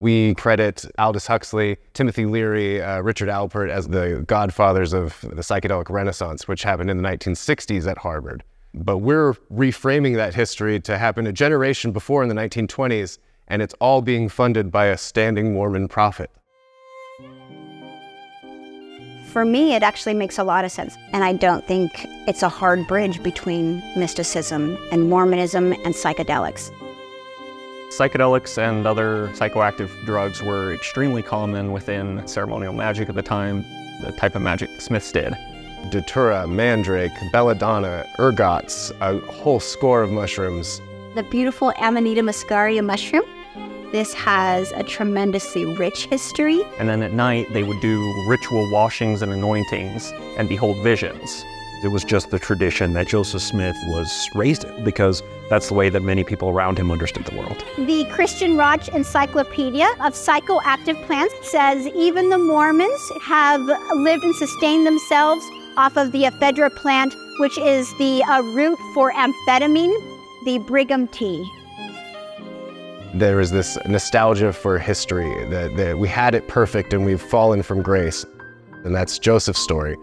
We credit Aldous Huxley, Timothy Leary, uh, Richard Alpert as the godfathers of the psychedelic renaissance, which happened in the 1960s at Harvard. But we're reframing that history to happen a generation before in the 1920s, and it's all being funded by a standing Mormon prophet. For me, it actually makes a lot of sense. And I don't think it's a hard bridge between mysticism and Mormonism and psychedelics. Psychedelics and other psychoactive drugs were extremely common within ceremonial magic at the time, the type of magic Smiths did. Datura, mandrake, belladonna, ergots, a whole score of mushrooms. The beautiful Amanita muscaria mushroom. This has a tremendously rich history. And then at night, they would do ritual washings and anointings and behold visions. It was just the tradition that Joseph Smith was raised in because that's the way that many people around him understood the world. The Christian Rätsch Encyclopedia of Psychoactive Plants says even the Mormons have lived and sustained themselves off of the ephedra plant, which is the uh, root for amphetamine, the Brigham tea. There is this nostalgia for history that, that we had it perfect and we've fallen from grace. And that's Joseph's story.